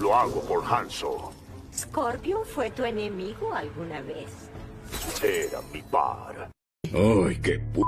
Lo hago por Hanso. ¿Scorpion fue tu enemigo alguna vez? Era mi par. ¡Ay, qué p...